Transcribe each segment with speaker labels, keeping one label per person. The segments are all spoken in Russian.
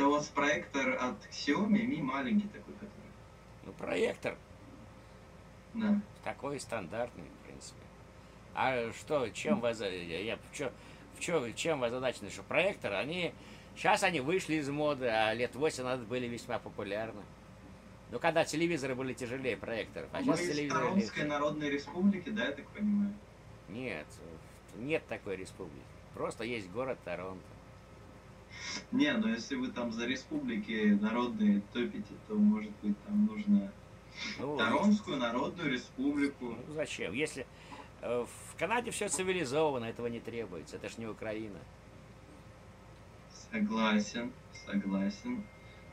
Speaker 1: Это у вас проектор от Xiaomi, Mi маленький такой, который.
Speaker 2: Ну, проектор
Speaker 1: Да.
Speaker 2: такой стандартный, в принципе. А что, чем вы, я, в чё- в чё- чем вы озадачены, что проектор, они, сейчас они вышли из моды, а лет 8 назад были весьма популярны. Ну, когда телевизоры были тяжелее проекторов, а
Speaker 1: Мы
Speaker 2: сейчас
Speaker 1: из
Speaker 2: телевизоры
Speaker 1: Торонской
Speaker 2: легче.
Speaker 1: Народной Республики, да, я так понимаю?
Speaker 2: Нет, нет такой республики. Просто есть город Торонто.
Speaker 1: Не, ну если вы там за республики народные топите, то, может быть, там нужно
Speaker 2: Ну,
Speaker 1: Торонскую Народную Республику.
Speaker 2: ну, зачем? Если э, в Канаде все цивилизовано, этого не требуется. Это ж не Украина.
Speaker 1: Согласен, согласен.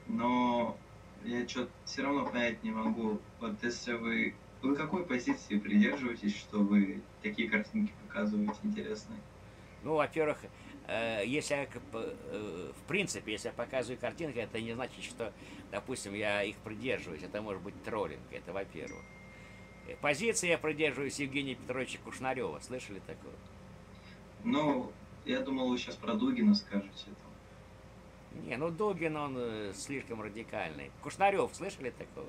Speaker 1: Но я что-то все равно понять не могу. Вот если вы... Вы какой позиции придерживаетесь, что вы такие картинки показываете интересные?
Speaker 2: Ну, во-первых, если я, э, в принципе, если я показываю картинки, это не значит, что, допустим, я их придерживаюсь. Это может быть троллинг, это во-первых. Э, Позиции я придерживаюсь Евгения Петровича Кушнарева. Слышали такого?
Speaker 1: Ну, я думал, вы сейчас про Дугина скажете.
Speaker 2: Не, ну Дугин, он э, слишком радикальный. Кушнарев, слышали такого?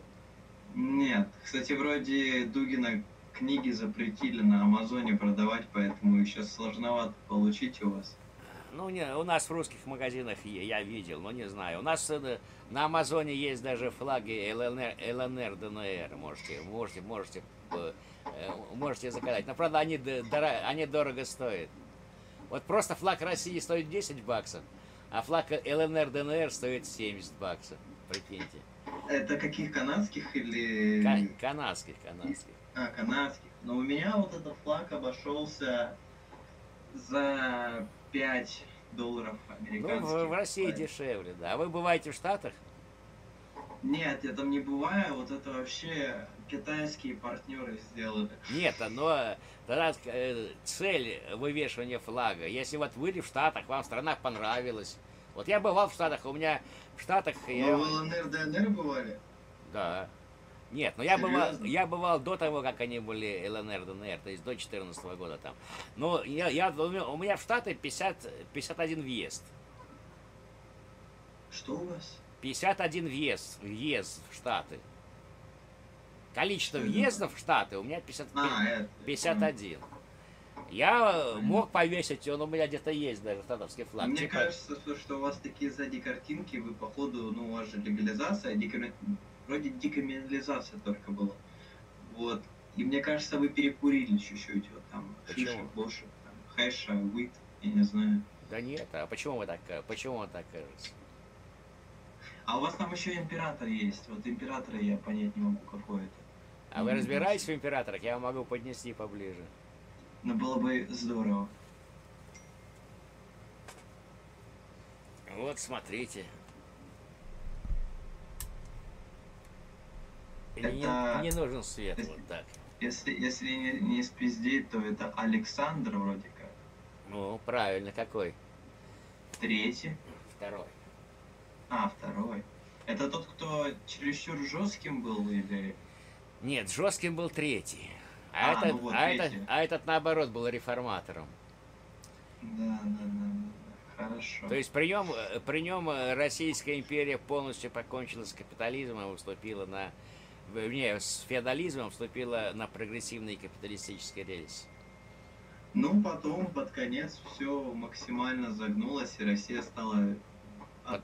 Speaker 1: Нет, кстати, вроде Дугина книги запретили на Амазоне продавать, поэтому сейчас сложновато получить у вас.
Speaker 2: Ну, не, у нас в русских магазинах я видел, но не знаю. У нас э, на Амазоне есть даже флаги ЛНР, ЛНР ДНР. Можете, можете, можете, э, э, можете заказать. Но, правда, они, д- дора- они дорого стоят. Вот просто флаг России стоит 10 баксов, а флаг ЛНР ДНР стоит 70 баксов. Прикиньте.
Speaker 1: Это каких канадских или...
Speaker 2: Ка- канадских, канадских.
Speaker 1: А, канадских. Но у меня вот этот флаг обошелся за 5 долларов
Speaker 2: Ну,
Speaker 1: американских.
Speaker 2: в, в России
Speaker 1: Поэтому-
Speaker 2: дешевле, да. А вы бываете в Штатах?
Speaker 1: Нет, я там не бываю, вот это вообще китайские партнеры сделали.
Speaker 2: Нет, но тогда э, цель вывешивания флага. Если вот вы в Штатах, вам страна понравилась. Вот я бывал в Штатах, у меня в Штатах я...
Speaker 1: Вы ЛНР, ДНР бывали?
Speaker 2: Да. Нет, но я бывал, я бывал до того, как они были ЛНР, ДНР, то есть до 14 года там. Но я, я, у меня- в Штаты 50, 51 въезд.
Speaker 1: Что у вас?
Speaker 2: 51 въезд, въезд в Штаты. Количество въездов в Штаты у меня 50,
Speaker 1: А, это.
Speaker 2: 51. Я э, мог повесить, он у меня где-то есть даже штатовский флаг.
Speaker 1: Мне
Speaker 2: Типа,
Speaker 1: кажется, что, у вас такие сзади картинки, вы походу, ну у вас же легализация, деками- вроде декриминализация только была. Вот. И мне кажется, вы перекурили чуть-чуть, вот там, шиша, бошек, там, хэша, уит, я не знаю.
Speaker 2: Да нет, а почему вы так, э, почему вы так кажется?
Speaker 1: А у вас там еще император есть. Вот императора я понять не могу, какой это.
Speaker 2: А вы разбираетесь в императорах? Я могу поднести поближе.
Speaker 1: Но было бы здорово.
Speaker 2: Вот, смотрите. И
Speaker 1: Это-
Speaker 2: Не, не нужен свет, вот так.
Speaker 1: Если, если не, не спиздеть, то это Александр вроде как.
Speaker 2: Ну, правильно, какой?
Speaker 1: Третий.
Speaker 2: Второй.
Speaker 1: А, второй. Это тот, кто чересчур жестким был или...
Speaker 2: Нет, жестким был третий. А,
Speaker 1: А,
Speaker 2: этот,
Speaker 1: ну вот
Speaker 2: а, этот, а этот, наоборот, был реформатором.
Speaker 1: Да, да, да. Хорошо.
Speaker 2: То есть при нем, э, при нем э, Российская империя полностью покончила с капитализмом и вступила на... Не, с феодализмом вступила на прогрессивный капиталистический рельс.
Speaker 1: Ну, потом под конец все максимально загнулось, и Россия стала...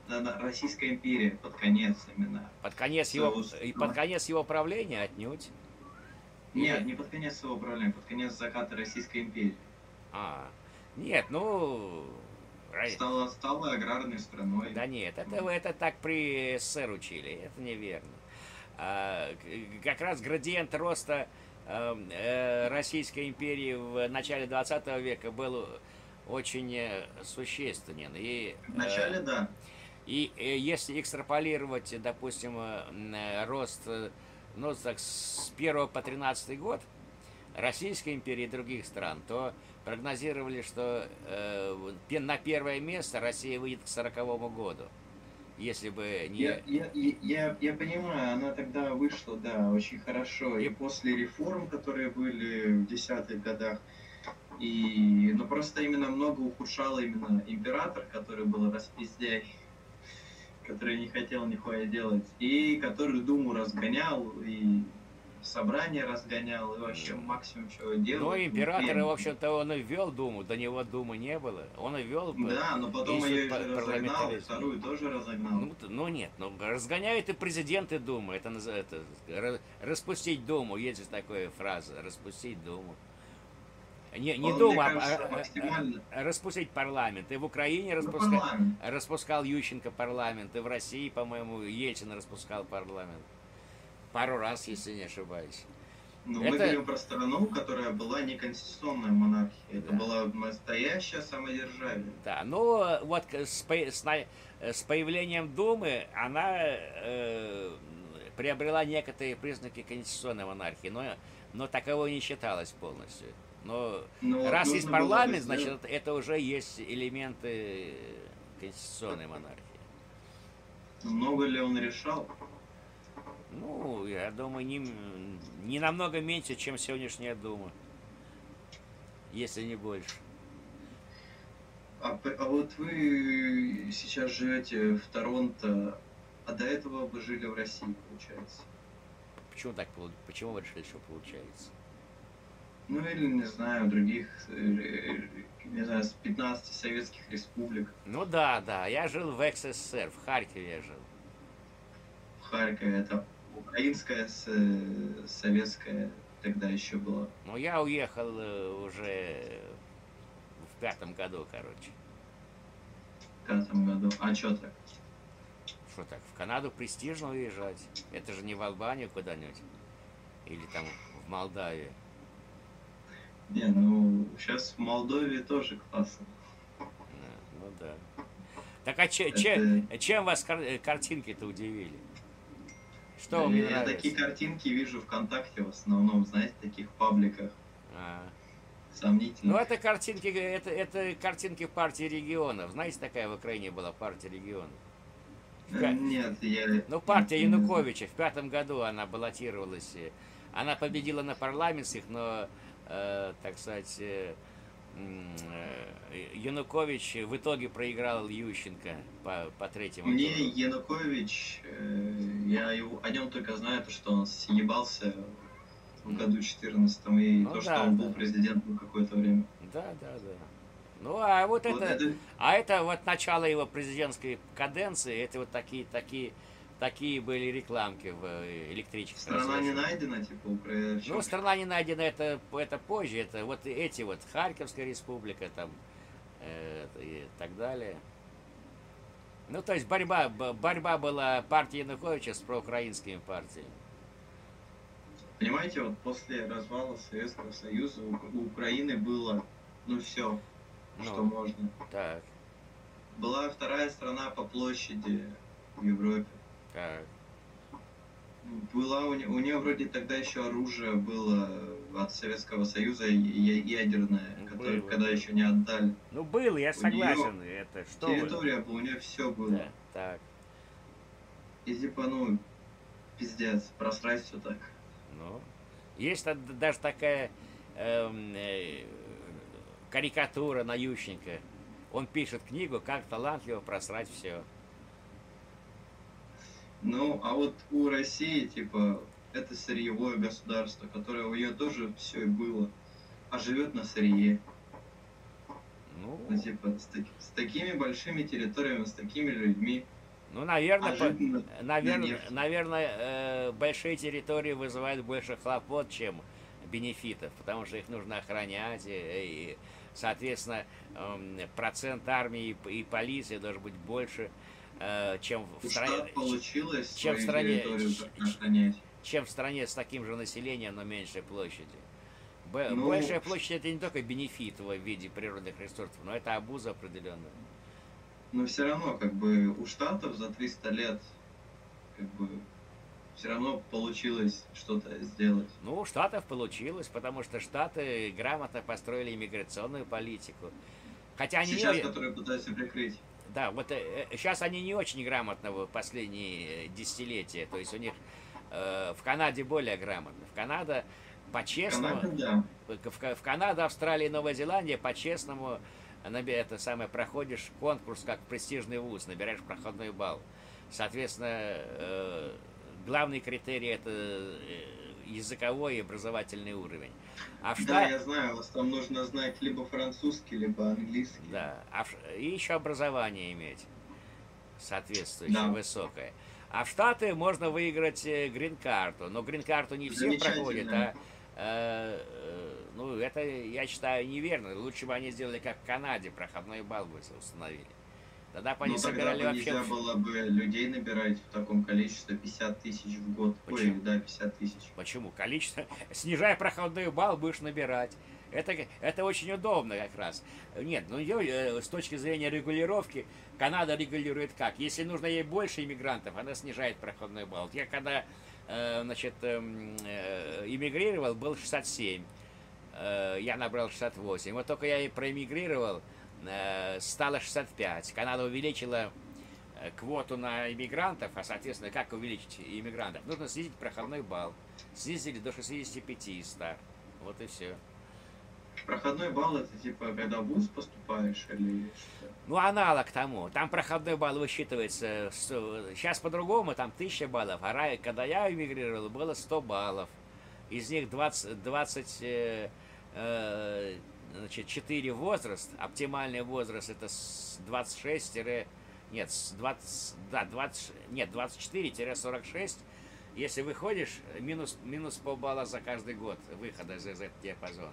Speaker 1: да, Российская империя под конец именно.
Speaker 2: Под конец, его, и под конец его правления отнюдь.
Speaker 1: Нет,
Speaker 2: Или-
Speaker 1: не под конец своего управления, под конец заката Российской империи.
Speaker 2: А, нет, ну...
Speaker 1: Стала, стала аграрной страной.
Speaker 2: Да нет, это, вы- это так при СССР учили, это неверно. А, как раз градиент роста э, э, Российской империи в начале 20 века был очень э, существенен. И,
Speaker 1: В начале,
Speaker 2: э,
Speaker 1: да.
Speaker 2: и если экстраполировать, допустим, рост ну, так, с 1 по 13 год Российской империи и других стран, то прогнозировали, что э, на первое место Россия выйдет к 40 году. Если бы не...
Speaker 1: Я, я, я, я, понимаю, она тогда вышла, да, очень хорошо. И
Speaker 2: И-
Speaker 1: после реформ, которые были в десятых годах, И, ну просто именно много ухудшал именно император, который был распиздяй, который не хотел нихуя делать, и который Думу разгонял, и собрание разгонял, и вообще максимум чего делал.
Speaker 2: Ну, император, в общем-то, он и ввел Думу, до него Думы не было. Он и ввел...
Speaker 1: Да, но потом ее разогнал, вторую тоже разогнал.
Speaker 2: Ну, ну нет, ну разгоняют и президенты Думы, это, это распустить Думу, есть же такая фраза, распустить Думу. Не, не
Speaker 1: Он,
Speaker 2: Дума,
Speaker 1: кажется,
Speaker 2: а, а,
Speaker 1: максимально...
Speaker 2: а, распустить парламент. И в Украине
Speaker 1: Ну,
Speaker 2: распуска...
Speaker 1: парламент.
Speaker 2: распускал Ющенко парламент, и в России, по-моему, Ельцин распускал парламент. Пару раз, если не ошибаюсь.
Speaker 1: Ну,
Speaker 2: Это-
Speaker 1: мы говорим про страну, которая была не конституционная монархия. Это
Speaker 2: Да.
Speaker 1: была настоящая самодержавие.
Speaker 2: Да, ну вот с, с с появлением Думы она э, приобрела некоторые признаки конституционной монархии, но, но таковой не считалось полностью. Но
Speaker 1: Но
Speaker 2: раз
Speaker 1: нужно
Speaker 2: есть парламент, значит это уже есть элементы конституционной монархии.
Speaker 1: Много ли он решал?
Speaker 2: Ну, я думаю, не, не намного меньше, чем сегодняшняя Дума. Если не больше.
Speaker 1: А, а вот вы сейчас живете в Торонто, а до этого вы жили в России, получается.
Speaker 2: Почему так Почему вы решили, что получается?
Speaker 1: Ну или, не знаю, других, э, не знаю, с 15 советских республик.
Speaker 2: Ну да, да, я жил в СССР, в Харькове я жил.
Speaker 1: В Харькове это украинская, с- советская тогда еще была.
Speaker 2: Ну, я уехал э, уже в пятом году, короче.
Speaker 1: В пятом году. А что так?
Speaker 2: Что так, в Канаду престижно уезжать? Это же не в Албанию куда-нибудь. Или там в Молдавию.
Speaker 1: Не, ну, сейчас в Молдове тоже классно.
Speaker 2: Ну да. Так а че-
Speaker 1: Это-
Speaker 2: че- чем вас кар- картинки-то удивили? Что вам
Speaker 1: Я
Speaker 2: нравится?
Speaker 1: такие картинки вижу ВКонтакте в основном, знаете, таких пабликах
Speaker 2: А.
Speaker 1: сомнительных.
Speaker 2: Ну, это картинки, это, это картинки партии регионов. Знаете, такая в Украине была партия регионов?
Speaker 1: Э,
Speaker 2: пя-
Speaker 1: Нет, я...
Speaker 2: Ну, партия. Януковича в пятом году она баллотировалась. Она победила на парламентских, но, э, так сказать, э, Янукович в итоге проиграл Ющенко по, по третьему
Speaker 1: Мне
Speaker 2: туру.
Speaker 1: Янукович, э, я его, о нем только знаю, то, что он съебался в году 14 и
Speaker 2: Ну
Speaker 1: то, что
Speaker 2: да,
Speaker 1: он
Speaker 2: да.
Speaker 1: был президентом какое-то время.
Speaker 2: Да, да, да. Ну, а вот
Speaker 1: Вот
Speaker 2: это,
Speaker 1: это-
Speaker 2: а это вот начало его президентской каденции, это вот такие, такие, такие были рекламки в э, электричестве.
Speaker 1: страна не найдена, типа, Украина.
Speaker 2: Ну, страна не найдена, это, это позже, это вот эти вот, Харьковская республика там э, и так далее. Ну, то есть борьба, борьба была партии Януковича с проукраинскими партиями.
Speaker 1: Понимаете, вот после развала Советского Союза у, у Украины было, ну, все, что
Speaker 2: Ну,
Speaker 1: можно.
Speaker 2: так,
Speaker 1: Была вторая страна по площади в Европе.
Speaker 2: Так.
Speaker 1: Была у, у нее вроде тогда еще оружие было от Советского Союза ядерное,
Speaker 2: Ну,
Speaker 1: которое
Speaker 2: было.
Speaker 1: когда еще не отдали.
Speaker 2: Ну, был, я
Speaker 1: У
Speaker 2: согласен, это что?
Speaker 1: Территория была, у нее все было.
Speaker 2: Да, так,
Speaker 1: И типа, ну, пиздец, просрать все так.
Speaker 2: ну. Есть даже такая эм, э, карикатура на Ющенко. Он пишет книгу «Как талантливо просрать все».
Speaker 1: Ну, а вот у России, типа, это сырьевое государство, которое у нее тоже все и было, а живет на сырье.
Speaker 2: Ну,
Speaker 1: Ну, типа, с, таки- с такими большими территориями, с такими людьми.
Speaker 2: ну наверное,
Speaker 1: А
Speaker 2: по-
Speaker 1: на-
Speaker 2: Наверное,
Speaker 1: нефти.
Speaker 2: наверное э, большие территории вызывают больше хлопот, чем бенефитов, потому что их нужно охранять, и, и, соответственно, эм, процент армии и, и полиции должен быть больше, э, чем в стране,
Speaker 1: получилось
Speaker 2: чем в стране- чем в стране с таким же населением, но меньшей площади. Б-
Speaker 1: Ну,
Speaker 2: Большая площадь это не только бенефит в виде природных ресурсов, но это обуза определенная.
Speaker 1: Но все равно, как бы, у штатов за 300 лет, как бы, все равно получилось что-то сделать.
Speaker 2: Ну, у Штатов получилось, потому что Штаты грамотно построили иммиграционную политику. Хотя они не
Speaker 1: Сейчас,
Speaker 2: о-
Speaker 1: которые пытаются прикрыть.
Speaker 2: Да, вот сейчас они не очень грамотно в последние э, десятилетия. То есть у них э, в Канаде более грамотно. В Канада по-честному,
Speaker 1: Канада, да.
Speaker 2: в, в Канаду, Австралии, Новая Зеландия по-честному это самое проходишь конкурс как престижный вуз, набираешь проходной балл. Соответственно, э, главный критерий это э, языковой и образовательный уровень. А в
Speaker 1: Да,
Speaker 2: Шта-
Speaker 1: я знаю, вас там нужно знать либо французский, либо английский.
Speaker 2: Да, а в- и еще образование иметь соответствующее,
Speaker 1: Да.
Speaker 2: высокое. А в Штаты можно выиграть э, грин-карту, но грин-карту не все проходят, а э, э, ну, это, я считаю, неверно. Лучше бы они сделали, как в Канаде, проходной балл бы установили. Тогда бы они
Speaker 1: Ну, тогда
Speaker 2: собирали
Speaker 1: бы
Speaker 2: вообще...
Speaker 1: нельзя было бы людей набирать в таком количестве 50 тысяч в год.
Speaker 2: Почему?
Speaker 1: Ой, да, 50 тысяч.
Speaker 2: Почему? Количество. Снижая проходной балл, будешь набирать. Это, это очень удобно как раз. Нет, ну э, с точки зрения регулировки, Канада регулирует как? Если нужно ей больше иммигрантов, она снижает проходной балл. Я когда э, значит, эм, э, был 67. Э, Я набрал 68. Вот только я и проэмигрировал, стало 65. Канада увеличила э, квоту на иммигрантов, а, соответственно, как увеличить иммигрантов? Нужно снизить проходной балл. Снизили до 65 из 100. Вот и все.
Speaker 1: Проходной балл это типа, когда в ВУЗ поступаешь или что?
Speaker 2: Ну, аналог тому. Там проходной балл высчитывается. Сейчас по-другому, там 1000 баллов. А когда я эмигрировал, было 100 баллов. Из них 20, 20 э, э, значит, 4 возраст. Оптимальный возраст это с 26 нет, с 20, да, 20, нет, 24-46. Если выходишь, минус, минус полбалла за каждый год выхода из этого диапазона.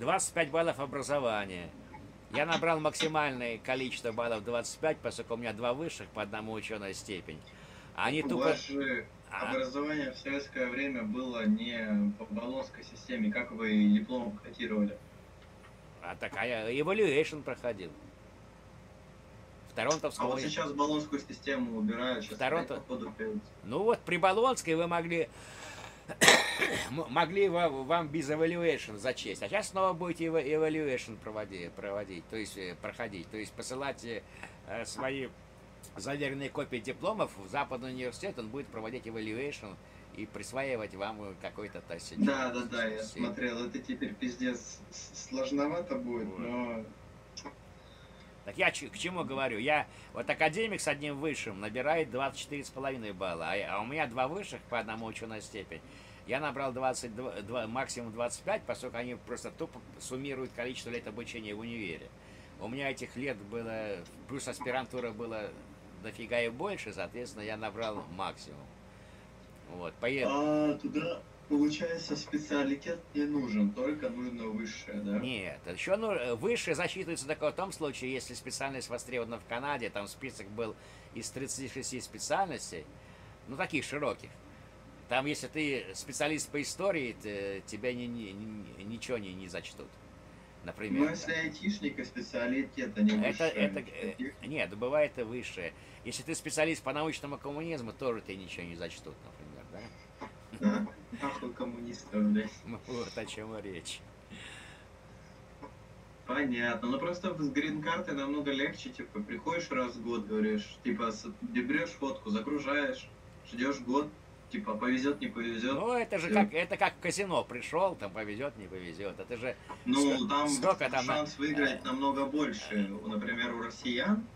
Speaker 2: 25 баллов образования. Я набрал максимальное количество баллов 25, поскольку у меня два высших по одному ученая степень. Они
Speaker 1: У
Speaker 2: тупо... А,
Speaker 1: образование в советское время было не по баллонской системе. Как вы диплом котировали?
Speaker 2: А такая evaluation проходил. В
Speaker 1: А
Speaker 2: Торонтовском...
Speaker 1: вот
Speaker 2: уни-
Speaker 1: сейчас баллонскую систему убирают, сейчас
Speaker 2: Торонто-. Ну вот при Болонской вы могли могли вам, вам без evaluation зачесть. А сейчас снова будете evaluation проводить, проводить, то есть э, проходить, то есть посылать э, э, свои заверенные копии дипломов в Западный университет, он будет проводить evaluation и присваивать вам какой-то тест.
Speaker 1: Да, да, да, я смотрел. Это теперь пиздец сложновато будет,
Speaker 2: Вот.
Speaker 1: но
Speaker 2: Так я к чему говорю? Я вот академик с одним высшим набирает 24,5 балла, а, а у меня два высших по одному ученой степень. Я набрал 22, два- максимум 25, поскольку они просто тупо суммируют количество лет обучения в универе. У меня этих лет было, плюс аспирантура было дофига и больше, соответственно, я набрал максимум. Вот, поеду.
Speaker 1: а, туда, получается, специалитет не нужен, только нужно высшее, да?
Speaker 2: Нет, еще ну, э, выше засчитывается только в том случае, если специальность востребована в Канаде, там список был из 36 специальностей, ну таких широких. Там, если ты специалист по истории, т- тебя ни- ни- ни- ничего не, не зачтут. Например.
Speaker 1: Ну, если айтишник и специалитет, они
Speaker 2: Это,
Speaker 1: высшее.
Speaker 2: это, э, нет, бывает и высшее. Если ты специалист по научному коммунизму, тоже тебе ничего не зачтут? Да.
Speaker 1: Нахуй коммунистов, блядь.
Speaker 2: Ну, Вот о чем речь.
Speaker 1: Понятно. Ну просто с грин-картой намного легче, типа, приходишь раз в год, говоришь, типа, берешь фотку, загружаешь, ждешь год, типа, повезет, не повезет.
Speaker 2: Ну, это же как, это как в казино. Пришел, там повезет, не повезет. Это же
Speaker 1: Ну,
Speaker 2: ск-
Speaker 1: там
Speaker 2: сколько там
Speaker 1: шанс выиграть намного больше. Например, у россиян.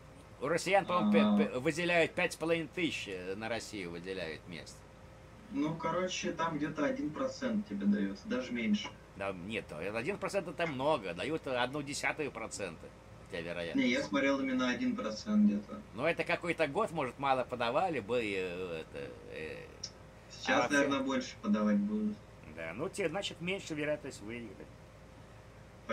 Speaker 2: У россиян, по-моему,
Speaker 1: А.
Speaker 2: выделяют пять с половиной тысяч э, на Россию выделяют мест.
Speaker 1: Ну, короче, там где-то один процент тебе дается, даже меньше.
Speaker 2: Да, нет, один процент это много, дают одну десятую процента, хотя вероятно.
Speaker 1: Не, я смотрел именно один процент где-то.
Speaker 2: Но это какой-то год, может, мало подавали бы, э, это, э,
Speaker 1: Сейчас,
Speaker 2: А
Speaker 1: наверное, больше подавать будут.
Speaker 2: да, ну, те, значит, меньше вероятность выиграть.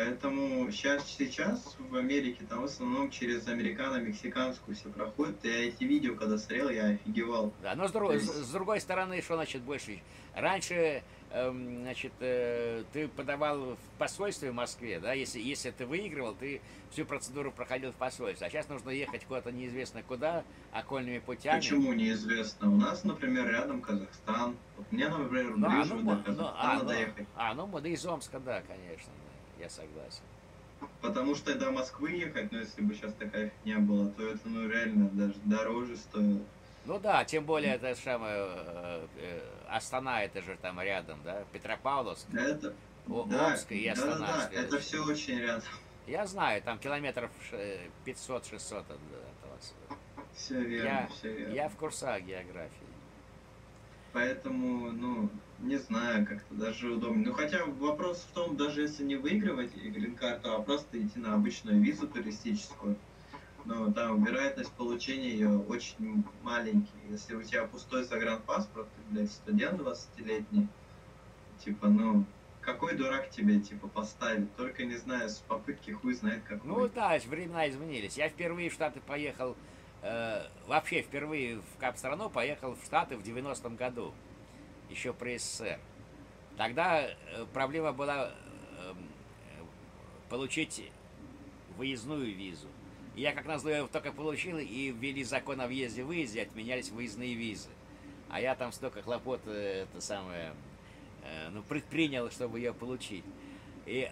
Speaker 1: Поэтому сейчас, сейчас в Америке там в основном через американо-мексиканскую все проходит. Я эти видео, когда смотрел, я офигевал.
Speaker 2: Да, но с, дру- с- с другой стороны, что значит больше? Раньше, эм, значит, э, ты подавал в посольстве в Москве, да, если, если ты выигрывал, ты всю процедуру проходил в посольстве. А сейчас нужно ехать куда-то неизвестно куда, окольными путями.
Speaker 1: Почему неизвестно? У нас, например, рядом Казахстан. Вот мне, например,
Speaker 2: Ну, а,
Speaker 1: ближе
Speaker 2: ну,
Speaker 1: до
Speaker 2: ну,
Speaker 1: Казахстана
Speaker 2: а, ну,
Speaker 1: доехать.
Speaker 2: а, ну, да из Омска, да, конечно, я согласен.
Speaker 1: Потому что до Москвы ехать, ну, если бы сейчас такая фигня была, то это, ну, реально даже дороже стоило.
Speaker 2: Ну да, тем более это самое э, э, Астана, это же там рядом, да, Петропавловск,
Speaker 1: это,
Speaker 2: О-
Speaker 1: да,
Speaker 2: Омск и
Speaker 1: да, да,
Speaker 2: Астана.
Speaker 1: да, это все очень рядом.
Speaker 2: Я знаю, там километров ш- 500-600 от этого. всего.
Speaker 1: Все верно,
Speaker 2: Я-
Speaker 1: все верно.
Speaker 2: Я в курсах географии.
Speaker 1: Поэтому, ну, не знаю, как-то даже удобно. Ну, хотя вопрос в том, даже если не выигрывать грин-карту, а просто идти на обычную визу туристическую, ну, там вероятность получения ее очень маленький. Если у тебя пустой загранпаспорт, ты, блядь, студент 20-летний, типа, ну, какой дурак тебе, типа, поставит? Только, не знаю, с попытки хуй знает какой.
Speaker 2: Ну да, времена изменились. Я впервые в Штаты поехал, э, вообще впервые в кап-страну поехал в Штаты в 90-м году, еще при СССР. Тогда э, проблема была э, получить выездную визу. Я, как назло, ее только получил, и ввели закон о въезде-выезде, отменялись выездные визы. А я там столько хлопот, э, это самое, э, ну, предпринял, чтобы ее получить. И,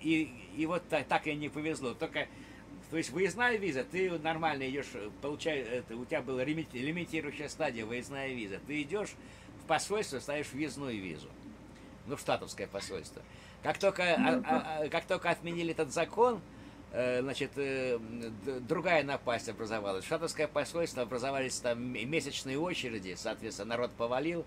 Speaker 2: и, и вот так, так и не повезло. Только, то есть выездная виза, ты нормально идешь, получаешь, это, у тебя была лимит- лимитирующая стадия выездная виза. Ты идешь в посольство, ставишь въездную визу. Ну, в штатовское посольство. Как только, а- а- а- как только отменили этот закон, э, значит, э, другая напасть образовалась. Штатовское посольство образовались там месячные очереди, соответственно, народ повалил,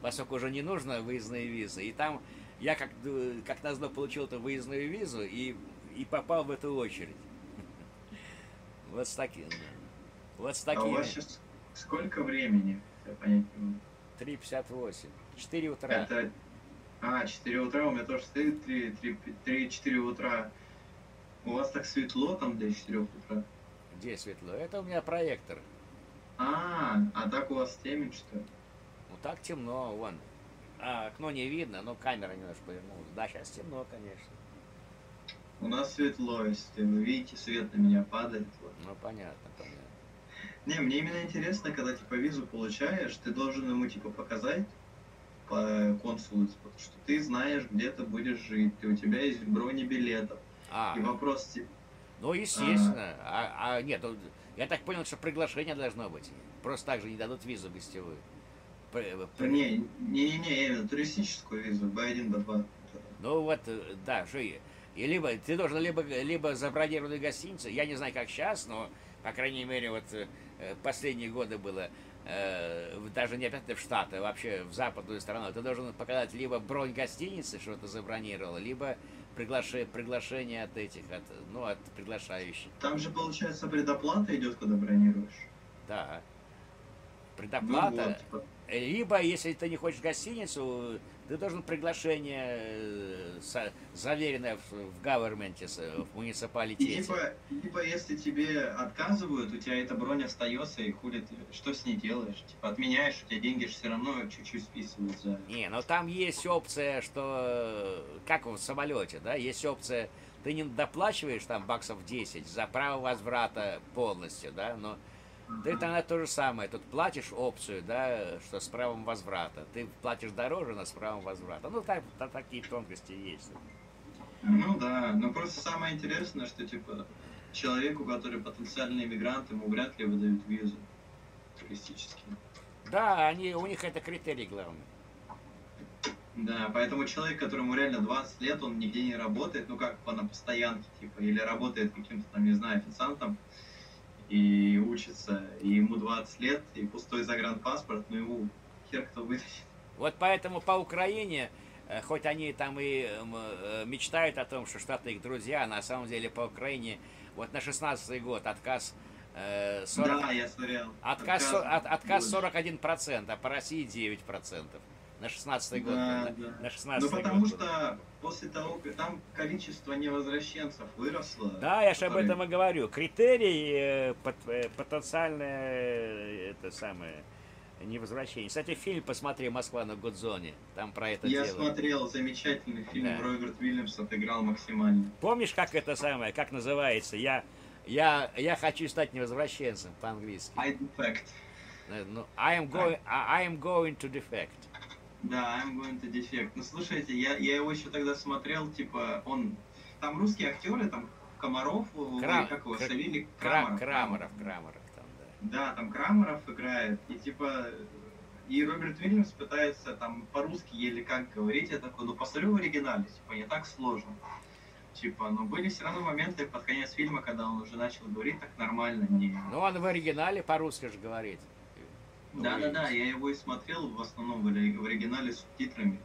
Speaker 2: поскольку уже не нужно выездные визы. И там я, как, д- как назло, получил эту выездную визу и, и попал в эту очередь. Вот с таким. Вот с
Speaker 1: а у вас сейчас сколько времени? Я понять не могу.
Speaker 2: 3.58. 4 утра.
Speaker 1: Это... А, 4 утра, у меня тоже стоит 3-4 утра. У вас так светло там до 4 утра?
Speaker 2: Где светло? Это у меня проектор.
Speaker 1: А, а так у вас темень, что ли?
Speaker 2: Ну так темно, вон. А, окно не видно, но камера немножко повернулась. Да, сейчас темно, конечно.
Speaker 1: У нас светло, если вы видите, свет на меня падает. вот.
Speaker 2: Ну понятно, понятно.
Speaker 1: Не, мне именно интересно, когда типа визу получаешь, ты должен ему типа показать по консулу, типа, что ты знаешь, где ты будешь жить, и у тебя есть бронебилетов.
Speaker 2: А,
Speaker 1: И вопрос, типа,
Speaker 2: ну естественно. А, а нет, я так понял, что приглашение должно быть. Просто так же не дадут визу гостевую. При- при-
Speaker 1: не, не, не, не, именно туристическую визу, B1, B2.
Speaker 2: Ну вот, э, да, что и, либо ты должен либо, либо забронированную гостиницу, я не знаю, как сейчас, но, по крайней мере, вот э, э, последние годы было, э, даже не опять в Штаты, а вообще в западную страну, ты должен показать либо бронь гостиницы, что ты забронировал, либо приглаши- приглашение от этих, от, ну, от приглашающих.
Speaker 1: Там же, получается, предоплата идет, когда бронируешь.
Speaker 2: Да.
Speaker 1: Ну
Speaker 2: Предоплата.
Speaker 1: вот, типа,
Speaker 2: Либо, если ты не хочешь гостиницу, ты должен приглашение э, заверенное в, в гаверменте, с- в муниципалитете.
Speaker 1: типа, типа, если тебе отказывают, у тебя эта бронь остается, и хули ты, что с ней делаешь? Типа, отменяешь, у тебя деньги же все равно чуть-чуть списывают за...
Speaker 2: Не, но там есть опция, что э, как в самолете, да, есть опция, ты не доплачиваешь там баксов 10 за право возврата полностью, да, но ты тогда то же самое, тут платишь опцию, да, что с правом возврата. Ты платишь дороже, но с правом возврата. Ну, так, та- такие тонкости есть.
Speaker 1: Ну да, но просто самое интересное, что, типа, человеку, который потенциальный иммигрант, ему вряд ли выдают визу туристический.
Speaker 2: Да, они, у них это критерий главный.
Speaker 1: Да, поэтому человек, которому реально 20 лет, он нигде не работает, ну как по на постоянке, типа, или работает каким-то там, не знаю, официантом, и учится, и ему 20 лет, и пустой загранпаспорт, ну ему хер кто вытащит.
Speaker 2: Вот поэтому по Украине, э, хоть они там и э, мечтают о том, что Штаты их друзья, на самом деле по Украине вот на 16 год отказ э, 40,
Speaker 1: Да, я смотрел.
Speaker 2: отказ, со- от- отказ
Speaker 1: больше.
Speaker 2: 41%, а по России 9%. На 16 год.
Speaker 1: Да,
Speaker 2: на,
Speaker 1: да.
Speaker 2: на 16
Speaker 1: Ну потому
Speaker 2: год.
Speaker 1: что после того, как там количество невозвращенцев выросло.
Speaker 2: Да, я же об
Speaker 1: которые-
Speaker 2: этом и говорю. Критерий э, э, потенциальное э, это самое невозвращение. Кстати, фильм посмотри «Москва на Гудзоне». Там про это
Speaker 1: Я
Speaker 2: дело.
Speaker 1: смотрел замечательный фильм,
Speaker 2: Да.
Speaker 1: Роберт Уильямс отыграл максимально.
Speaker 2: Помнишь, как это самое, как называется? Я, я, я хочу стать невозвращенцем по-английски.
Speaker 1: I defect.
Speaker 2: Ну, I am going, I am going to defect.
Speaker 1: Да, I'm going to defect. Ну слушайте, я, я его еще тогда смотрел, типа, он... Там русские актеры, там Комаров, ой,
Speaker 2: Кра-
Speaker 1: как его,
Speaker 2: Кра-
Speaker 1: Савелий
Speaker 2: Кра-
Speaker 1: Крамаров.
Speaker 2: Крамаров, Крамаров там, да.
Speaker 1: Да, там Крамеров играет, и типа и Роберт Уильямс пытается там по-русски еле как говорить, я такой, ну посмотрю в оригинале, типа не так сложно. Типа, но были все равно моменты под конец фильма, когда он уже начал говорить так нормально, не...
Speaker 2: Ну, он в оригинале по-русски же говорит.
Speaker 1: Да-да-да, я его и смотрел в основном в оригинале с субтитрами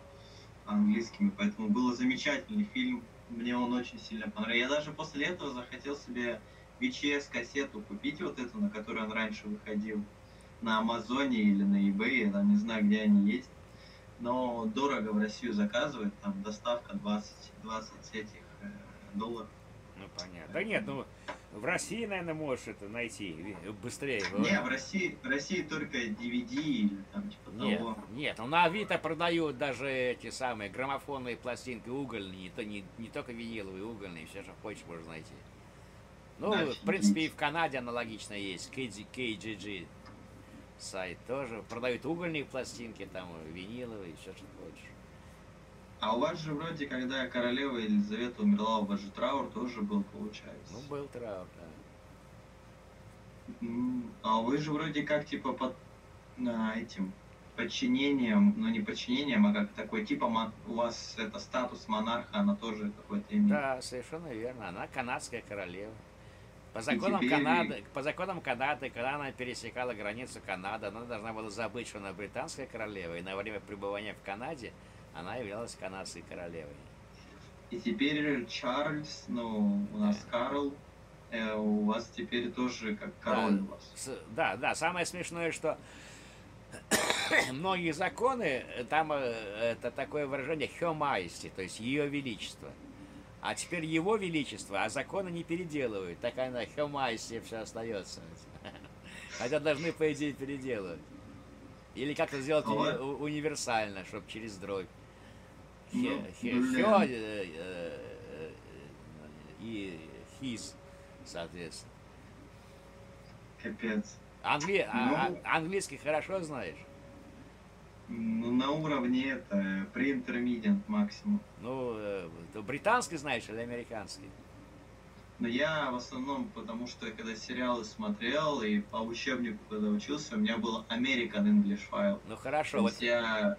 Speaker 1: английскими, поэтому был замечательный фильм, мне он очень сильно понравился. Я даже после этого захотел себе VHS-кассету купить вот эту, на которой он раньше выходил на Амазоне или на eBay, я там не знаю, где они есть. Но дорого в Россию заказывать, там доставка 20, 20 этих э, долларов.
Speaker 2: Ну понятно. Да нет, ну в России, наверное, можешь это найти быстрее.
Speaker 1: Не, в России, в России только DVD или там типа
Speaker 2: нет,
Speaker 1: того.
Speaker 2: Нет, ну на Авито продают даже эти самые граммофонные пластинки угольные, то, не, не только виниловые, угольные, все, что хочешь, можно найти. Ну,
Speaker 1: Да,
Speaker 2: в принципе, и в Канаде аналогично есть. KG, KGG сайт тоже. Продают угольные пластинки, там виниловые, все что хочешь.
Speaker 1: А у вас же вроде, когда королева Елизавета умерла, у вас же траур тоже был, получается.
Speaker 2: Ну, был траур, да.
Speaker 1: А вы же вроде как типа под а, этим подчинением, ну не подчинением, а как такой типа мон- у вас это статус монарха, она тоже какой-то имеет.
Speaker 2: Да, совершенно верно. Она канадская королева. По законам
Speaker 1: теперь-
Speaker 2: Канады, по законам Канады, когда она пересекала границу Канады, она должна была забыть, что она британская королева, и на время пребывания в Канаде она являлась канадской королевой.
Speaker 1: И теперь Чарльз, ну у нас Карл, э, у вас теперь тоже как король
Speaker 2: Да.
Speaker 1: у вас.
Speaker 2: С- да, да, самое смешное, что многие законы, э, там э, это такое выражение «her majesty», то есть ее величество. А теперь его величество, а законы не переделывают. Так она «her majesty» все остается. Хотя должны, по идее, переделывать. Или как-то сделать
Speaker 1: А
Speaker 2: уни- универсально, чтобы через дробь.
Speaker 1: Ну,
Speaker 2: э, э, э, и his, соответственно.
Speaker 1: Капец.
Speaker 2: Англи... а-
Speaker 1: Ну.
Speaker 2: а- английский хорошо знаешь?
Speaker 1: Ну, на уровне это pre-intermediate максимум.
Speaker 2: Ну, э, ты британский знаешь или американский?
Speaker 1: Но я в основном, потому что когда сериалы смотрел и по учебнику, когда учился, у меня был American English File.
Speaker 2: Ну хорошо, вот
Speaker 1: я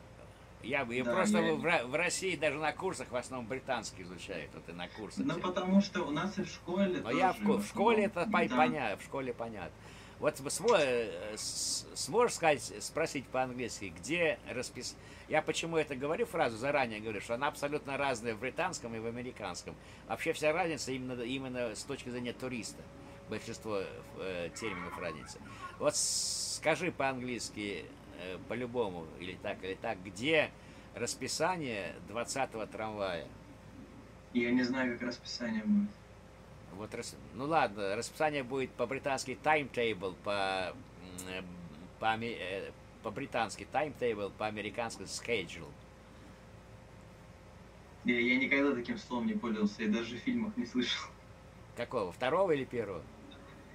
Speaker 2: я бы
Speaker 1: да,
Speaker 2: просто
Speaker 1: я-
Speaker 2: в, в России даже на курсах в основном британский изучают, вот и на курсах.
Speaker 1: Ну, потому что у нас и в школе
Speaker 2: Но я в, в школе это
Speaker 1: да.
Speaker 2: понятно, в школе понятно. Вот э, сможешь сказать, спросить по-английски, где распис... Я почему это говорю фразу, заранее говорю, что она абсолютно разная в британском и в американском. Вообще вся разница именно, именно с точки зрения туриста. Большинство э, терминов разница. Вот скажи по-английски, по-любому, или так, или так, где расписание 20-го трамвая?
Speaker 1: Я не знаю, как расписание будет.
Speaker 2: Вот, ну ладно, расписание будет по-британски timetable, по, э, по, э, по-британски timetable, по-американски schedule.
Speaker 1: Я, я никогда таким словом не пользовался, я даже в фильмах не слышал.
Speaker 2: Какого? Второго или первого?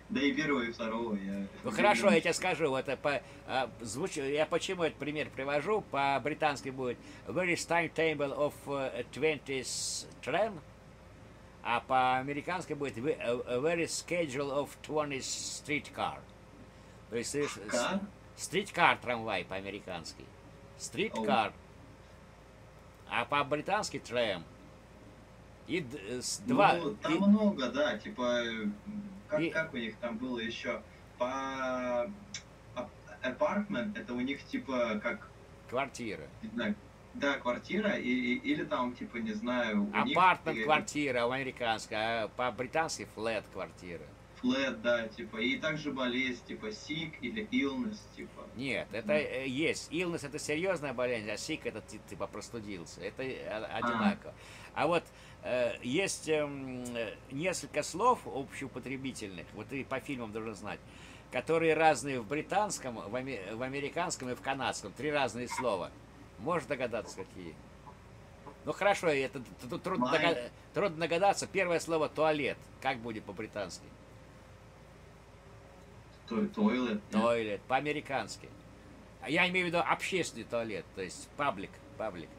Speaker 1: Да и первого, и второго я...
Speaker 2: Ну хорошо, я тебе скажу, вот это по, а, звуч- я почему этот пример привожу, по-британски будет Where is timetable of uh, 20 tram? А по-американски будет «Where- uh, Where is schedule of 20 streetcar? То есть э,
Speaker 1: Car?
Speaker 2: Стрит-кар трамвай по-американски. Стрит-кар. А по-британски трэм. И э, с- два.
Speaker 1: Ну,
Speaker 2: и-
Speaker 1: там много, да, типа, э, как,
Speaker 2: И-
Speaker 1: как у них там было еще? По apartment, это у них типа как,
Speaker 2: квартира.
Speaker 1: не знаю, да, квартира, и, и- или там, типа, не знаю, у них,
Speaker 2: Апартмент
Speaker 1: э,
Speaker 2: квартира американская, а по-британски флет квартира.
Speaker 1: flat, да, типа, и также болезнь, типа, sick или illness, типа.
Speaker 2: Нет, это э, есть. Illness это серьезная болезнь, а сик это ти- типа простудился. Это э, одинаково. А вот э, есть эм, э, несколько слов общеупотребительных, вот ты по фильмам должен знать, которые разные в британском, в, в американском и в канадском. Три разные слова. Можешь догадаться, какие? Ну хорошо, это тут трудно,
Speaker 1: Май.
Speaker 2: дога- трудно догадаться. Первое слово туалет. Как будет по-британски?
Speaker 1: Нет?
Speaker 2: Тойлет, по-американски. А Я имею в виду общественный туалет, то есть паблик, паблик.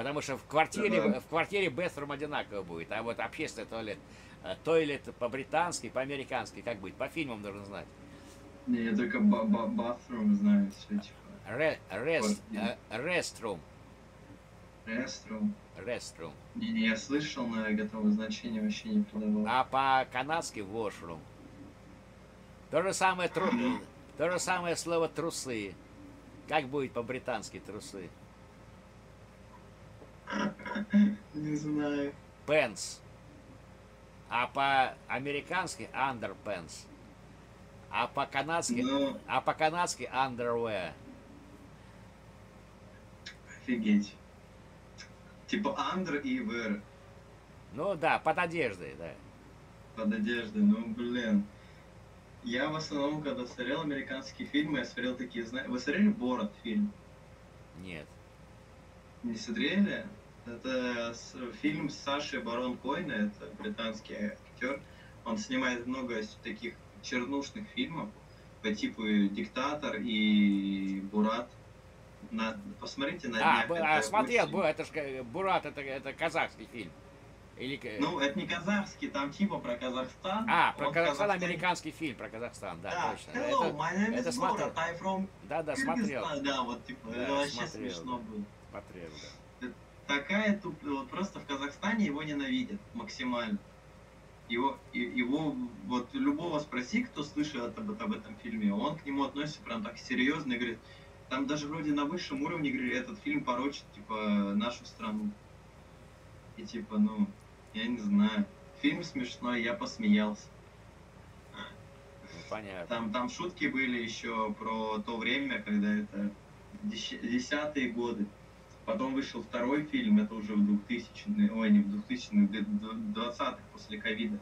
Speaker 2: Потому что в квартире,
Speaker 1: Да-да.
Speaker 2: в квартире bathroom одинаково будет, а вот общественный туалет, э, тойлет по-британски, по-американски, как будет, по фильмам должен знать.
Speaker 1: Не, я только ба- ба- bathroom знаю, все типа.
Speaker 2: Ре- рест- Restroom.
Speaker 1: Restroom.
Speaker 2: Restroom.
Speaker 1: Не, не, я слышал, но я готовое значение вообще не придавал.
Speaker 2: А по-канадски washroom. То же самое, тру... То же самое слово трусы. Как будет по-британски трусы?
Speaker 1: Не знаю.
Speaker 2: Pants. А по-американски underpants. А по-канадски...
Speaker 1: Ну,
Speaker 2: А по-канадски underwear.
Speaker 1: офигеть. Типа under и wear
Speaker 2: Ну да, под одеждой, да.
Speaker 1: под одеждой. Ну, блин. Я в основном, когда смотрел американские фильмы, я смотрел такие, знаете... Вы смотрели Борот фильм?
Speaker 2: Нет.
Speaker 1: Не смотрели? Это фильм с Сашей Барон Койна, это британский актер. Он снимает много таких чернушных фильмов по типу «Диктатор» и «Бурат». На, посмотрите на
Speaker 2: А,
Speaker 1: днях. это
Speaker 2: а, смотрел,
Speaker 1: очень-
Speaker 2: это ж э, Бурат, это, это казахский фильм. Или... к-
Speaker 1: Ну, это не казахский, там типа про Казахстан.
Speaker 2: а, про
Speaker 1: Он
Speaker 2: Казахстан,
Speaker 1: Казахстане-
Speaker 2: американский фильм про Казахстан, да,
Speaker 1: Да,
Speaker 2: точно.
Speaker 1: hello,
Speaker 2: Это-
Speaker 1: my name
Speaker 2: это
Speaker 1: is
Speaker 2: смотрел.
Speaker 1: Borat, I'm from
Speaker 2: да, да, смотрел.
Speaker 1: Кыргызстан. Да, вот типа,
Speaker 2: Да,
Speaker 1: это вообще
Speaker 2: смотрел,
Speaker 1: смешно
Speaker 2: да.
Speaker 1: было.
Speaker 2: Смотрел, да.
Speaker 1: Такая туп... вот просто в Казахстане его ненавидят максимально. Его, его, вот любого спроси, кто слышал об, об этом фильме, он к нему относится прям так серьезно и говорит, там даже вроде на высшем уровне говорили, этот фильм порочит, типа, нашу страну. И типа, ну, я не знаю. Фильм смешной, я посмеялся.
Speaker 2: Понятно.
Speaker 1: Там, там шутки были еще про то время, когда это деся- десятые годы. Потом вышел второй фильм, это уже в 2000 ой, не в 2000 где-то в 20-х, после ковида.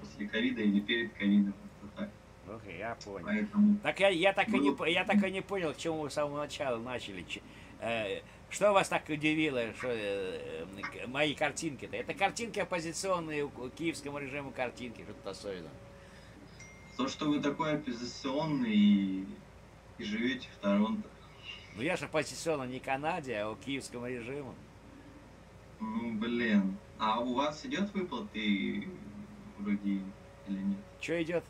Speaker 1: После ковида или перед ковидом. как-то так.
Speaker 2: Окей, я понял.
Speaker 1: Поэтому
Speaker 2: Так я, я, так и не, я так и не понял, к чему вы с самого начала начали. Э, Что вас так удивило, что э, мои картинки-то? Это картинки оппозиционные у- киевскому режиму картинки, что-то особенное.
Speaker 1: то, что вы такой оппозиционный и, и живете в Торонто,
Speaker 2: Ну я же оппозиционный не Канаде, а у киевскому режиму.
Speaker 1: ну блин. А у вас идет выплаты вроде или нет?
Speaker 2: Что идет?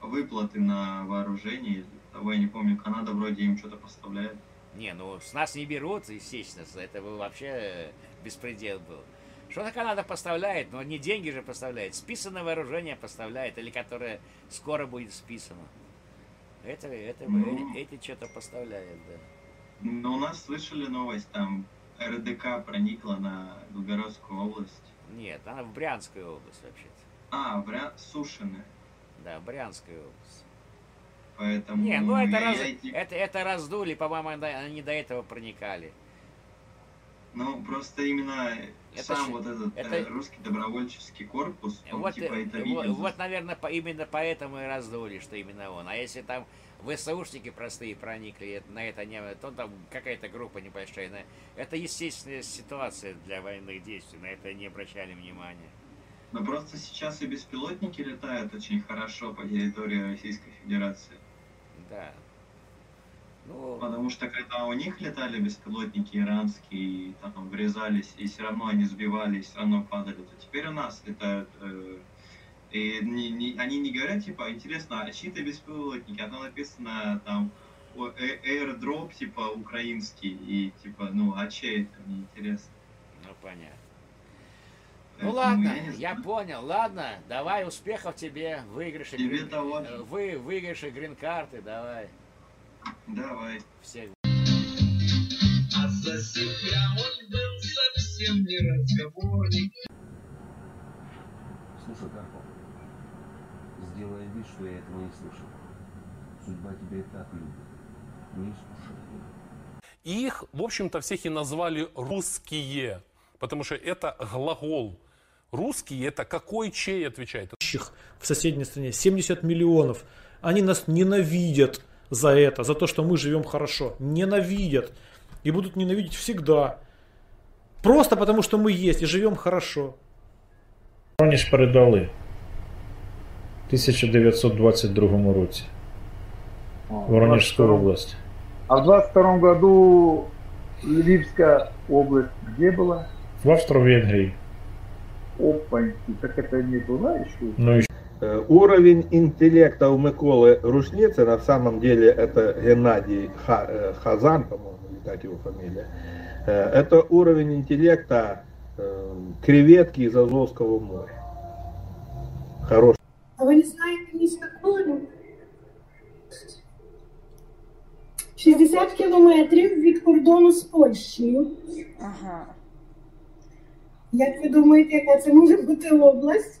Speaker 1: Выплаты на вооружение того, я не помню, Канада вроде им что-то поставляет.
Speaker 2: Не, ну с нас не берут, естественно, это бы вообще беспредел был. Что-то Канада поставляет, но не деньги же поставляет, списанное вооружение поставляет, или которое скоро будет списано. Это, это,
Speaker 1: Ну.
Speaker 2: эти что-то поставляют, да.
Speaker 1: Но у нас слышали новость, там РДК проникла на Белгородскую область.
Speaker 2: Нет, она в Брянскую область вообще-то.
Speaker 1: А, Бря... Сушины.
Speaker 2: Да, Брянскую область.
Speaker 1: Поэтому...
Speaker 2: Не, ну это, раз-
Speaker 1: эти-
Speaker 2: это, это раздули, по-моему, они до этого проникали.
Speaker 1: Ну, просто именно
Speaker 2: Это
Speaker 1: сам вот этот
Speaker 2: это-
Speaker 1: э, русский добровольческий корпус, он
Speaker 2: Вот,
Speaker 1: типа
Speaker 2: э,
Speaker 1: это видел.
Speaker 2: вот, наверное, по- именно поэтому и раздули, что именно он. А если там ВСУшники простые проникли это- на это не, то там какая-то группа небольшая. на- Это естественная ситуация для военных действий, на это не обращали внимания.
Speaker 1: Но просто сейчас и беспилотники летают очень хорошо по территории Российской Федерации.
Speaker 2: Да. Ну,
Speaker 1: Потому что когда у них летали беспилотники иранские, и там врезались, и все равно они сбивали, и все равно падали, то теперь у нас летают. э, и не- не- они не говорят, типа, интересно, а чьи-то беспилотники, а там написано там э- airdrop, типа, украинский, и типа, ну, а чей это, мне интересно.
Speaker 2: ну понятно. Ну ладно,
Speaker 1: я
Speaker 2: понял. Ладно, давай успехов тебе, выигрыши.
Speaker 1: Тебе
Speaker 2: грин-
Speaker 1: того
Speaker 2: э. Вы выигрыши грин-карты, давай.
Speaker 1: Давай.
Speaker 2: Всех
Speaker 3: А за себя он был совсем не разговорник.
Speaker 4: Слушай, Карпов, сделай вид, что я этого не слышал. Судьба тебя и так любит. Не искушай ее.
Speaker 5: Их, в общем-то, всех и назвали русские, потому что это глагол. Русские это какой чей отвечает?
Speaker 6: живущих в соседней стране 70 миллионов. Они нас ненавидят за это, за то, что мы живем хорошо. Ненавидят. И будут ненавидеть всегда. Просто потому, что мы есть и живем хорошо.
Speaker 7: Воронеж передали в 1922 році. Воронежскую область.
Speaker 8: А в 22 году Львивская область где была?
Speaker 7: В Австро-Венгрии.
Speaker 8: Опаньки, так это не была еще?
Speaker 7: Ну
Speaker 9: Э, Уровень интеллекта у Миколы Рушницы, на самом деле это Геннадий Ха- э, Хазан, по-моему, или как его фамилия, Э, это уровень интеллекта э, креветки из Азовского моря. Хороший.
Speaker 10: А ви не знаєте міста Колорів? 60 кілометрів від кордону з Польщею.
Speaker 11: Ага.
Speaker 10: Як ви думаєте, яка це може бути область?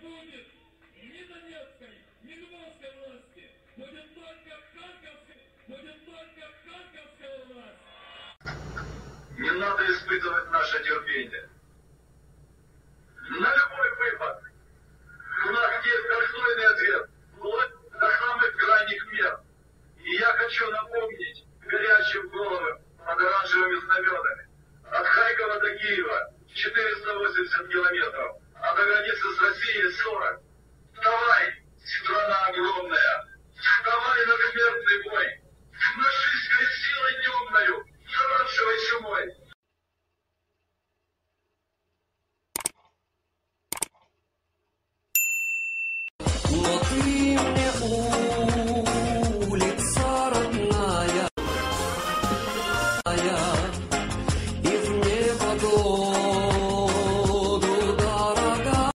Speaker 3: будет
Speaker 12: ни Донецкой, ни Львовской власти. Будет только Харьковская, будет только Харьковская власть.
Speaker 3: Не надо испытывать наше терпение.